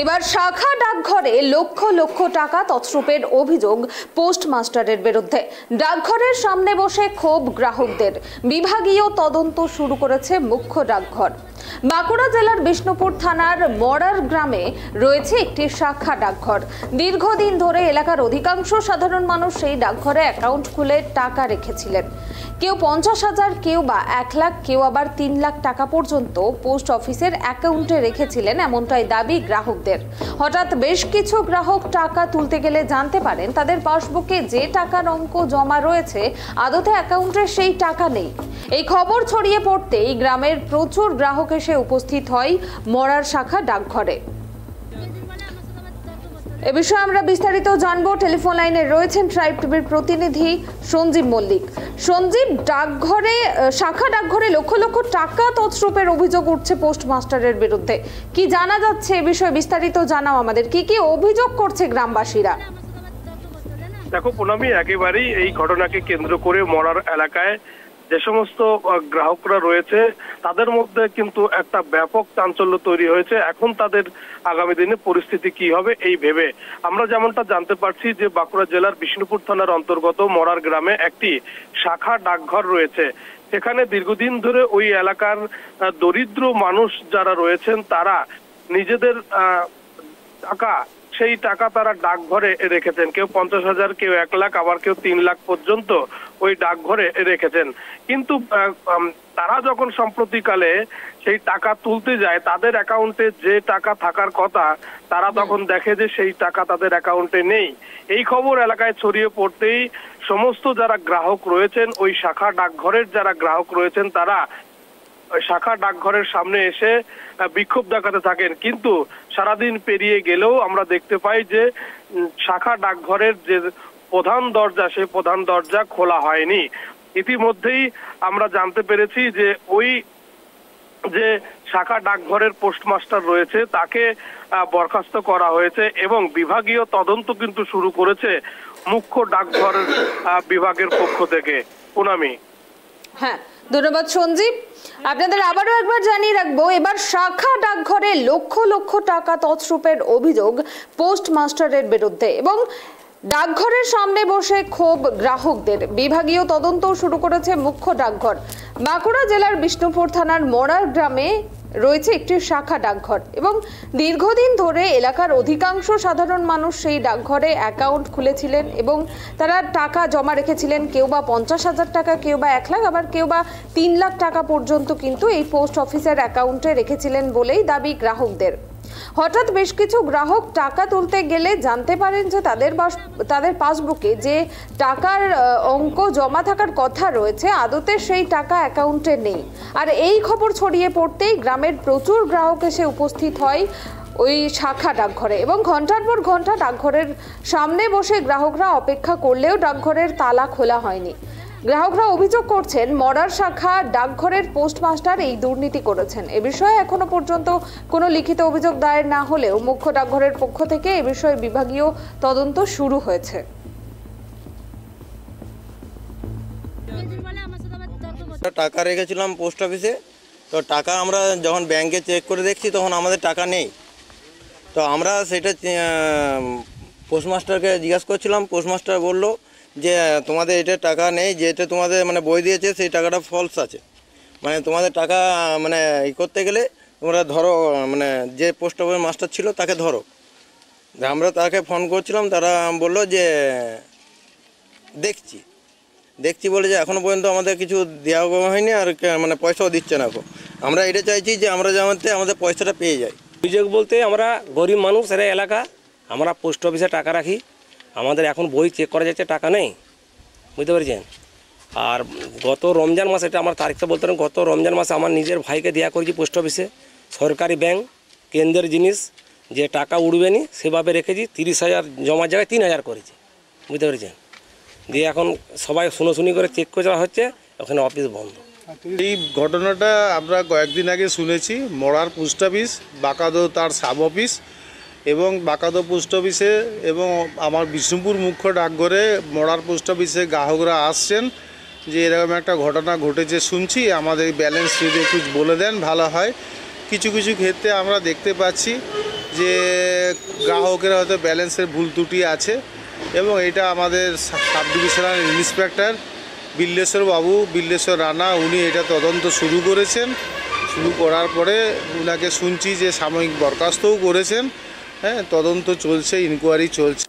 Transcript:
এবার শাখা ডাকঘরে লক্ষ লক্ষ টাকা তছরূপের অভিযোগ পোস্টমাস্টারের বিরুদ্ধে। ডাকঘরের সামনে বসে ক্ষোভ গ্রাহকদের। বিভাগীয় তদন্ত শুরু করেছে মুখ্য ডাকঘর। বাঁকুড়া জেলার বিষ্ণুপুর থানার মরার গ্রামে রয়েছে একটি শাখা ডাকঘর। দীর্ঘদিন ধরে এলাকার অধিকাংশ সাধারণ মানুষ সেই ডাকঘরে অ্যাকাউন্ট খুলে টাকা রেখেছিলেন। কেউ পঞ্চাশ হাজার, কেউ বা এক লাখ, কেউ আবার তিন লাখ টাকা পর্যন্ত পোস্ট অফিসের অ্যাকাউন্টে রেখেছিলেন এমনটাই দাবি গ্রাহকদের। হঠাৎ বেশ কিছু গ্রাহক টাকা তুলতে গেলে জানতে পারেন তাদের পাসবুকে যে টাকার অঙ্ক জমা রয়েছে, আদতে অ্যাকাউন্টে সেই টাকা নেই। এই খবর ছড়িয়ে পড়তেই গ্রামের প্রচুর গ্রাহক এসে উপস্থিত হয় মরার শাখা ডাকঘরে। এ বিষয়ে আমরা বিস্তারিত জানব। টেলিফোন লাইনে রয়েছেন ট্রাইব টিভির প্রতিনিধি সঞ্জীব মল্লিক। সঞ্জীব, ডাকঘরে শাখা ডাকঘরে লক্ষ লক্ষ টাকা তছরূপের অভিযোগ উঠছে পোস্টমাস্টারের বিরুদ্ধে। কি জানা যাচ্ছে এ বিষয়ে বিস্তারিত জানাও আমাদের। কি কি অভিযোগ করছে গ্রামবাসীরা? দেখো পুনমি একেবারেই এই ঘটনাকে কেন্দ্র করে মরার এলাকায় যে সমস্ত গ্রাহকরা রয়েছে, তাদের মধ্যে কিন্তু একটা ব্যাপক চাঞ্চল্য তৈরি হয়েছে। এখন তাদের আগামী দিনে পরিস্থিতি কি হবে, এই ভেবে। আমরা যেমনটা জানতে পারছি যে বাঁকুড়া জেলার বিষ্ণুপুর থানার অন্তর্গত মরার গ্রামে একটি শাখা ডাকঘর রয়েছে। সেখানে দীর্ঘদিন ধরে ওই এলাকার দরিদ্র মানুষ যারা রয়েছেন, তারা নিজেদের টাকা সেই টাকা তারা ডাকঘরে রেখেছেন। কেউ পঞ্চাশ হাজার কেউ এক লাখ আবার কেউ তিন লাখ পর্যন্ত ওই ডাকঘরে রেখেছেন। কিন্তু তারা যখন সম্প্রতিকালে সেই টাকা তুলতে যায় তাদের অ্যাকাউন্টে যে টাকা থাকার কথা তারা তখন দেখে যে সেই টাকা তাদের অ্যাকাউন্টে নেই। এই খবর এলাকায় ছড়িয়ে পড়তেই সমস্ত যারা গ্রাহক রয়েছেন ওই শাখা ডাকঘরের যারা গ্রাহক রয়েছেন তারা শাখা ডাকঘরের সামনে এসে বিক্ষোভ দেখাতে থাকেন। কিন্তু সারাদিন পেরিয়ে গেলেও আমরা দেখতে পাই যে শাখা ডাকঘরের যে প্রধান দরজা, সেই প্রধান দরজা খোলা হয়নি। ইতিমধ্যেই আমরা জানতে পেরেছি যে, ওই যে শাখা ডাকঘরের পোস্টমাস্টার রয়েছে, তাকে বরখাস্ত করা হয়েছে এবং বিভাগীয় তদন্ত কিন্তু শুরু করেছে মুখ্য ডাকঘর বিভাগের পক্ষ থেকে। পুনামি। হ্যাঁ ধন্যবাদ সঞ্জীব। আপনাদের আবারও একবার জানিয়ে রাখব, এবার শাখা ডাকঘরে লক্ষ লক্ষ টাকা তছরূপের অভিযোগ পোস্টমাস্টারের বিরুদ্ধে এবং ডাকঘরের সামনে বসে ক্ষোভ গ্রাহকদের। বিভাগীয় তদন্ত শুরু করেছে মুখ্য ডাকঘর। বাঁকুড়া জেলার বিষ্ণুপুর থানার মরার গ্রামে রয়েছে একটি শাখা ডাকঘর এবং দীর্ঘদিন ধরে এলাকার অধিকাংশ সাধারণ মানুষ সেই ডাকঘরে অ্যাকাউন্ট খুলেছিলেন এবং তারা টাকা জমা রেখেছিলেন। কেউ বা পঞ্চাশ হাজার টাকা, কেউ বা এক লাখ, আবার কেউ বা তিন লাখ টাকা পর্যন্ত কিন্তু এই পোস্ট অফিসের অ্যাকাউন্টে রেখেছিলেন বলেই দাবি গ্রাহকদের। হঠাৎ বেশ কিছু গ্রাহক টাকা তুলতে গেলে জানতে পারেন যে তাদের তাদের পাসবুকে যে টাকার অঙ্ক জমা থাকার কথা রয়েছে, আদতে সেই টাকা অ্যাকাউন্টে নেই। আর এই খবর ছড়িয়ে পড়তেই গ্রামের প্রচুর গ্রাহক এসে উপস্থিত হয় ওই শাখা ডাকঘরে এবং ঘণ্টার পর ঘণ্টা ডাকঘরের সামনে বসে গ্রাহকরা অপেক্ষা করলেও ডাকঘরের তালা খোলা হয়নি। গ্রাহকরা অভিযোগ করছেন, মরার শাখা ডাকঘরের পোস্টমাস্টার এই দুর্নীতি করেছেন। এ বিষয়ে এখনও পর্যন্ত কোনো লিখিত অভিযোগ দায়ের না হলেও মুখ্য ডাকঘরের পক্ষ থেকে এ বিষয়ে বিভাগীয় তদন্ত শুরু হয়েছে। টাকা রেখেছিলাম পোস্ট অফিসে। তো টাকা আমরা যখন ব্যাংকে চেক করে দেখছি তখন আমাদের টাকা নেই। তো আমরা সেটা পোস্টমাস্টারকে জিজ্ঞাসা করছিলাম, পোস্টমাস্টার বলল যে, তোমাদের এটা টাকা নেই যেটা তোমাদের মানে বই দিয়েছে, সেই টাকাটা ফলস আছে। মানে তোমাদের টাকা মানে ই করতে গেলে তোমরা ধরো মানে যে পোস্ট অফিস মাস্টার ছিল, তাকে ধরো। আমরা তাকে ফোন করছিলাম, তারা বলল যে, দেখছি। দেখছি বলে যে, এখনও পর্যন্ত আমাদের কিছু দেওয়া হয়নি, আর মানে পয়সাও দিচ্ছে না এখন। আমরা এটা চাইছি যে, আমরা যাতে আমাদের পয়সাটা পেয়ে যাই। অভিযোগ বলতে আমরা গরিব মানুষ, এরা এলাকা। আমরা পোস্ট অফিসে টাকা রাখি। আমাদের এখন বই চেক করা যাচ্ছে, টাকা নেই। বুঝতে পেরেছেন? আর গত রমজান মাসে, এটা আমার তারিখটা বলতে পারেন, গত রমজান মাসে আমার নিজের ভাইকে দেওয়া করেছি পোস্ট অফিসে। সরকারি ব্যাংক, কেন্দ্রের জিনিস, যে টাকা উঠবে নি, সেভাবে রেখেছি, তিরিশ হাজার জমার জায়গায় তিন হাজার করেছি। বুঝতে পেরেছেন? দিয়ে এখন সবাই শুনোশুনি করে চেক করে যাওয়া হচ্ছে, ওখানে অফিস বন্ধ। এই ঘটনাটা আমরা কয়েকদিন আগে শুনেছি, মরার পোস্ট অফিস, বাকাদো তার সাব অফিস এবং বাকাদো পোস্ট অফিসে এবং আমার বিষ্ণুপুর মুখ্য ডাকঘরে, মরার পোস্ট অফিসে গ্রাহকরা আসছেন যে এরকম একটা ঘটনা ঘটেছে, শুনছি। আমাদের ব্যালেন্স যদি একটু বলে দেন, ভালো হয়। কিছু কিছু ক্ষেত্রে আমরা দেখতে পাচ্ছি যে গ্রাহকের হয়তো ব্যালেন্সের ভুল ত্রুটি আছে এবং এটা আমাদের সাব ডিভিশনাল ইন্সপেক্টর বিল্লেশ্বর বাবু, বিল্লেশ্বর রানা, উনি এটা তদন্ত শুরু করেছেন। শুরু করার পরে উনাকে শুনছি যে সাময়িক বরখাস্তও করেছেন। হ্যাঁ তদন্ত চলছে ইনকোয়ারি চলছে।